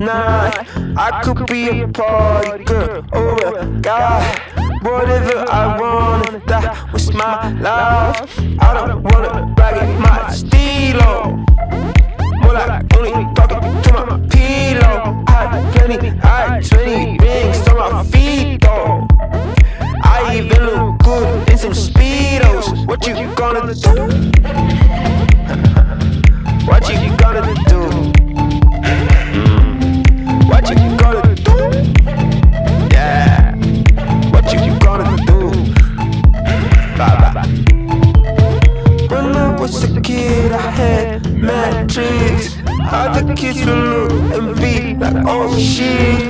night. I could be a party girl or a guy. Whatever I want, that was my life. I don't wanna brag it, my stilo. More like only talking to my pillow. I had plenty, I had 20 rings on my feet though. I even look good in some speedos. What you gonna do? What you gonna do? Kids look and be like, oh shit.